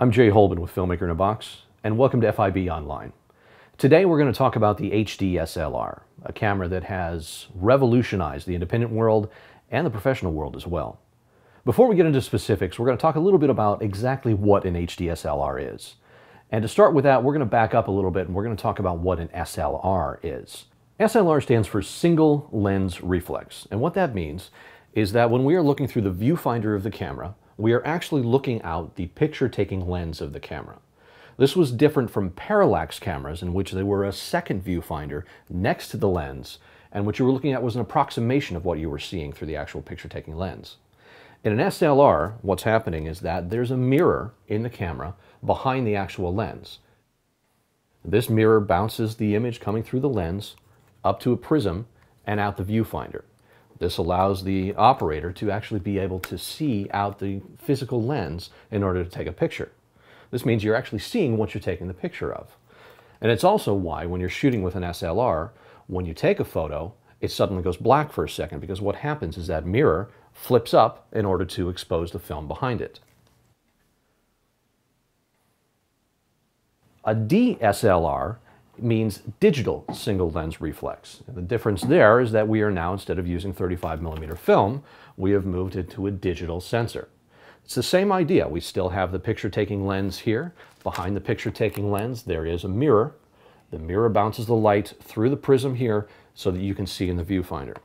I'm Jay Holben with Filmmaker in a Box, and welcome to FIB Online. Today we're going to talk about the HD SLR, a camera that has revolutionized the independent world and the professional world as well. Before we get into specifics, we're going to talk a little bit about exactly what an HD SLR is. And to start with that, we're going to back up a little bit and we're going to talk about what an SLR is. SLR stands for single lens reflex. And what that means is that when we are looking through the viewfinder of the camera, we are actually looking out the picture-taking lens of the camera. This was different from parallax cameras in which they were a second viewfinder next to the lens, and what you were looking at was an approximation of what you were seeing through the actual picture-taking lens. In an SLR, what's happening is that there's a mirror in the camera behind the actual lens. This mirror bounces the image coming through the lens up to a prism and out the viewfinder. This allows the operator to actually be able to see out the physical lens in order to take a picture. This means you're actually seeing what you're taking the picture of. And it's also why when you're shooting with an SLR, when you take a photo, it suddenly goes black for a second because what happens is that mirror flips up in order to expose the film behind it. A DSLR means digital single lens reflex. And the difference there is that we are now, instead of using 35 millimeter film, we have moved it to a digital sensor. It's the same idea. We still have the picture taking lens here. Behind the picture taking lens, there is a mirror. The mirror bounces the light through the prism here so that you can see in the viewfinder.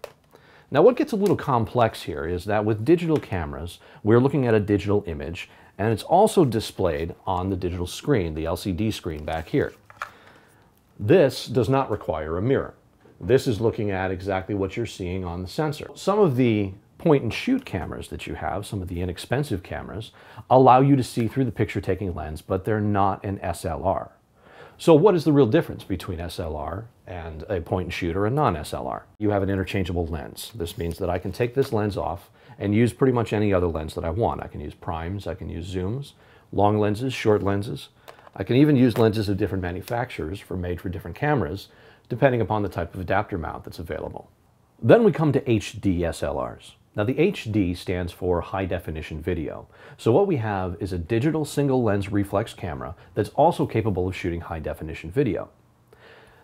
Now what gets a little complex here is that with digital cameras, we're looking at a digital image and it's also displayed on the digital screen, the LCD screen back here. This does not require a mirror. This is looking at exactly what you're seeing on the sensor. Some of the point and shoot cameras that you have, some of the inexpensive cameras, allow you to see through the picture taking lens, but they're not an SLR. So what is the real difference between SLR and a point and shoot or a non-SLR? You have an interchangeable lens. This means that I can take this lens off and use pretty much any other lens that I want. I can use primes, I can use zooms, long lenses, short lenses. I can even use lenses of different manufacturers for made for different cameras, depending upon the type of adapter mount that's available. Then we come to HD SLRs. Now the HD stands for high definition video. So what we have is a digital single lens reflex camera that's also capable of shooting high definition video.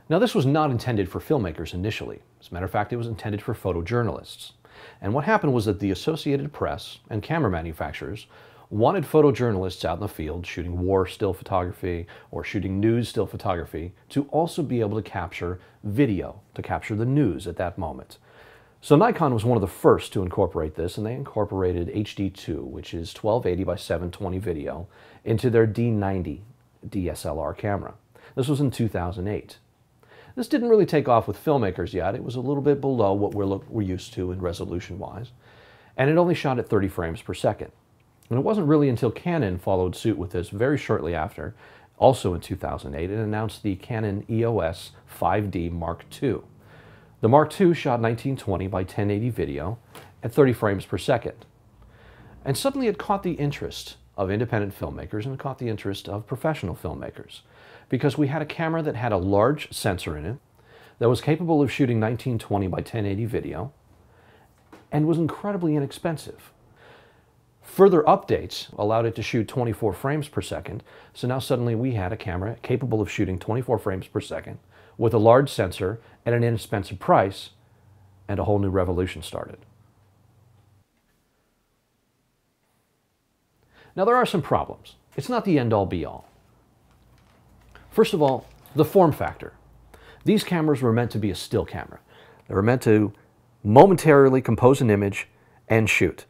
Now this was not intended for filmmakers initially. As a matter of fact, it was intended for photojournalists. And what happened was that the Associated Press and camera manufacturers wanted photojournalists out in the field shooting war still photography or shooting news still photography to also be able to capture video, to capture the news at that moment. So Nikon was one of the first to incorporate this, and they incorporated HD2, which is 1280 by 720 video, into their D90 DSLR camera. This was in 2008. This didn't really take off with filmmakers yet. It was a little bit below what we're, we're used to in resolution-wise, and it only shot at 30 frames per second. And it wasn't really until Canon followed suit with this very shortly after, also in 2008, and announced the Canon EOS 5D Mark II. The Mark II shot 1920 by 1080 video at 30 frames per second. And suddenly it caught the interest of independent filmmakers and it caught the interest of professional filmmakers because we had a camera that had a large sensor in it that was capable of shooting 1920 by 1080 video and was incredibly inexpensive. Further updates allowed it to shoot 24 frames per second, so now suddenly we had a camera capable of shooting 24 frames per second with a large sensor at an inexpensive price, and a whole new revolution started. Now there are some problems. It's not the end-all be-all. First of all, the form factor. These cameras were meant to be a still camera. They were meant to momentarily compose an image and shoot.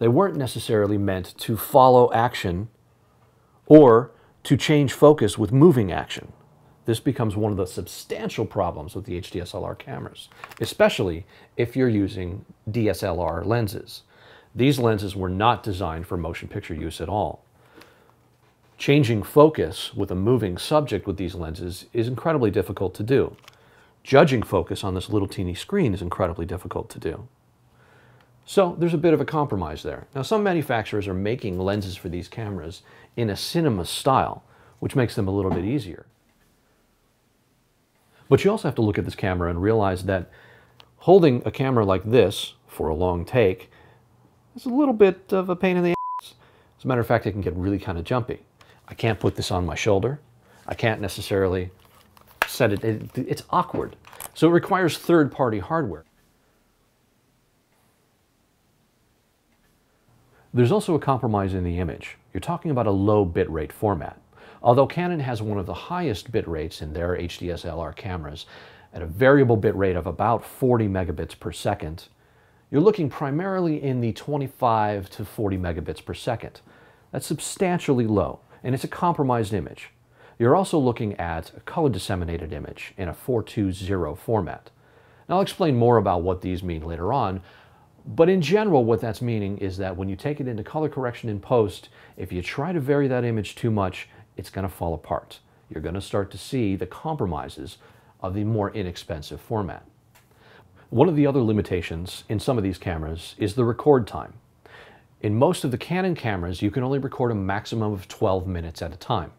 They weren't necessarily meant to follow action or to change focus with moving action. This becomes one of the substantial problems with the HDSLR cameras, especially if you're using DSLR lenses. These lenses were not designed for motion picture use at all. Changing focus with a moving subject with these lenses is incredibly difficult to do. Judging focus on this little teeny screen is incredibly difficult to do. So there's a bit of a compromise there. Now some manufacturers are making lenses for these cameras in a cinema style, which makes them a little bit easier. But you also have to look at this camera and realize that holding a camera like this for a long take is a little bit of a pain in the ass. As a matter of fact, it can get really kind of jumpy. I can't put this on my shoulder. I can't necessarily set it, it it's awkward. So it requires third-party hardware. There's also a compromise in the image. You're talking about a low bitrate format. Although Canon has one of the highest bit rates in their HDSLR cameras at a variable bit rate of about 40 megabits per second, you're looking primarily in the 25 to 40 megabits per second. That's substantially low, and it's a compromised image. You're also looking at a color disseminated image in a 420 format. Now I'll explain more about what these mean later on, but in general what that's meaning is that when you take it into color correction in post, if you try to vary that image too much, it's going to fall apart. You're going to start to see the compromises of the more inexpensive format. One of the other limitations in some of these cameras is the record time. In most of the Canon cameras, you can only record a maximum of 12 minutes at a time.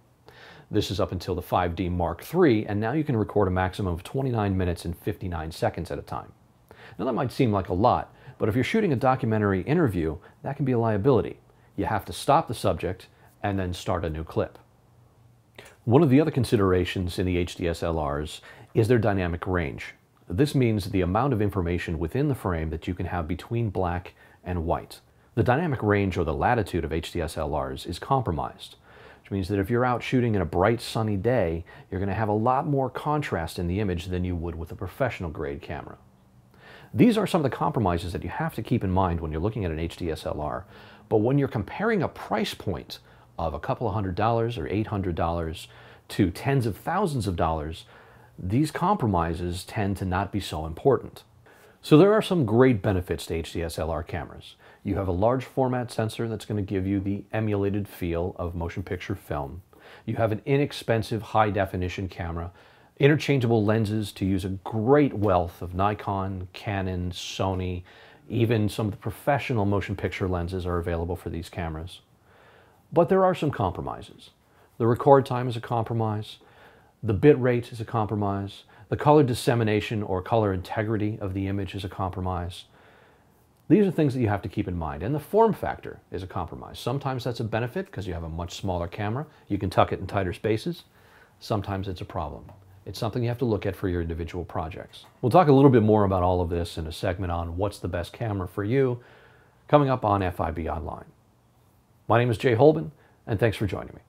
This is up until the 5D Mark III, and now you can record a maximum of 29 minutes and 59 seconds at a time. Now that might seem like a lot, but if you're shooting a documentary interview, that can be a liability. You have to stop the subject and then start a new clip. One of the other considerations in the HDSLRs is their dynamic range. This means the amount of information within the frame that you can have between black and white. The dynamic range or the latitude of HDSLRs is compromised, which means that if you're out shooting in a bright sunny day, you're going to have a lot more contrast in the image than you would with a professional grade camera. These are some of the compromises that you have to keep in mind when you're looking at an HDSLR. But when you're comparing a price point of a couple of hundred dollars or $800 to tens of thousands of dollars, these compromises tend to not be so important. So there are some great benefits to HDSLR cameras. You have a large format sensor that's going to give you the emulated feel of motion picture film. You have an inexpensive high definition camera, interchangeable lenses to use a great wealth of Nikon, Canon, Sony, even some of the professional motion picture lenses are available for these cameras. But there are some compromises. The record time is a compromise. The bit rate is a compromise. The color dissemination or color integrity of the image is a compromise. These are things that you have to keep in mind. And the form factor is a compromise. Sometimes that's a benefit because you have a much smaller camera. You can tuck it in tighter spaces. Sometimes it's a problem. It's something you have to look at for your individual projects. We'll talk a little bit more about all of this in a segment on what's the best camera for you coming up on FIB Online. My name is Jay Holben, and thanks for joining me.